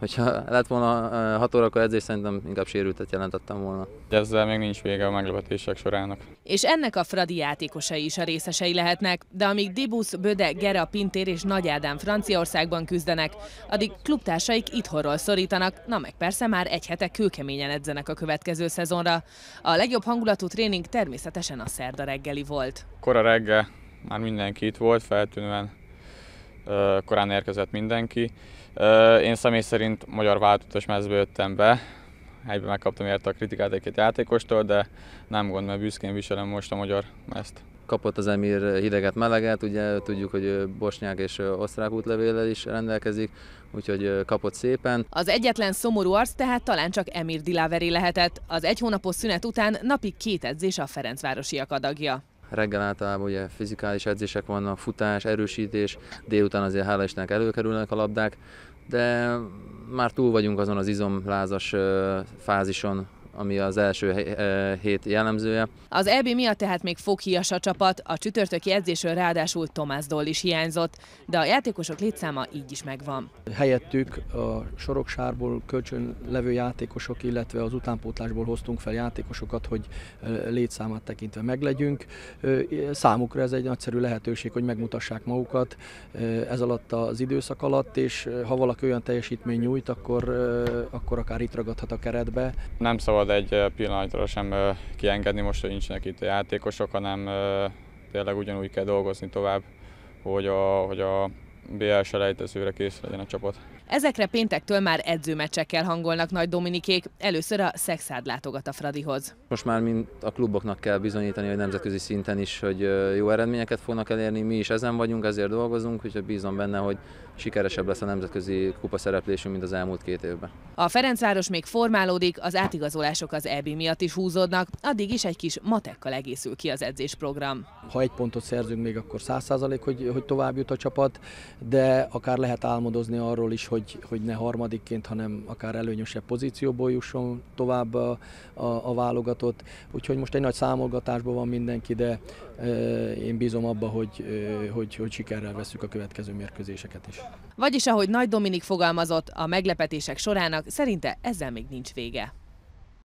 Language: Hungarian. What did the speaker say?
Hogyha lett volna 6 órakor edzés, szerintem inkább sérültet jelentettem volna. Ezzel még nincs vége a meglepetések sorának. És ennek a Fradi játékosai is a részesei lehetnek, de amíg Dibusz, Böde, Gera, Pintér és Nagy Ádám Franciaországban küzdenek, addig klubtársaik itthonról szorítanak, na meg persze már egy hete kőkeményen edzenek a következő szezonra. A legjobb hangulatú tréning természetesen a szerda reggeli volt. Kora reggel már mindenki itt volt, feltűnően korán érkezett mindenki. Én személy szerint magyar változatos mezbe jöttem be, helyben megkaptam érte a kritikát egy-két játékostól, de nem gond, mert büszkén viselem most a magyar mezt. Kapott az Emir hideget, meleget, ugye tudjuk, hogy bosnyák és osztrák útlevéllel is rendelkezik, úgyhogy kapott szépen. Az egyetlen szomorú arc tehát talán csak Emir Dilaveri lehetett. Az egy hónapos szünet után napi két edzés a Ferencvárosiak adagja. Reggel általában ugye fizikális edzések vannak, futás, erősítés, délután azért hála Istennek előkerülnek a labdák, de már túl vagyunk azon az izomlázas fázison, ami az első hét jellemzője. Az EB miatt tehát még foghias a csapat, a csütörtöki edzésről ráadásul Tomás Doll is hiányzott, de a játékosok létszáma így is megvan. Helyettük a soroksárból kölcsön levő játékosok, illetve az utánpótlásból hoztunk fel játékosokat, hogy létszámát tekintve meglegyünk. Számukra ez egy nagyszerű lehetőség, hogy megmutassák magukat ez alatt az időszak alatt, és ha valaki olyan teljesítmény nyújt, akkor, akkor akár itt ragadhat a keretbe. Nem szabad szabad egy pillanatra sem kiengedni most, hogy nincsenek itt a játékosok, hanem tényleg ugyanúgy kell dolgozni tovább, hogy a, hogy a BL selejtezőre kész legyen a csapat. Ezekre péntektől már edzőmeccsekkel hangolnak Nagy Dominikék, először a Szexád látogat a Fradihoz. Most már mind a kluboknak kell bizonyítani, hogy nemzetközi szinten is, hogy jó eredményeket fognak elérni, mi is ezen vagyunk, ezért dolgozunk, úgyhogy bízom benne, hogy sikeresebb lesz a nemzetközi kupa szereplésünk, mint az elmúlt két évben. A Ferencváros még formálódik, az átigazolások az EB miatt is húzódnak, addig is egy kis matekkal egészül ki az edzésprogram. Ha egy pontot szerzünk még, akkor száz százalék, hogy, hogy tovább jut a csapat, de akár lehet álmodozni arról is, hogy, hogy ne harmadikként, hanem akár előnyösebb pozícióból jusson tovább a, a, a válogatott. Úgyhogy most egy nagy számolgatásban van mindenki, de e, én bízom abba, hogy, e, hogy, hogy sikerrel veszük a következő mérkőzéseket is. Vagyis ahogy Nagy Dominik fogalmazott, a meglepetések sorának szerinte ezzel még nincs vége.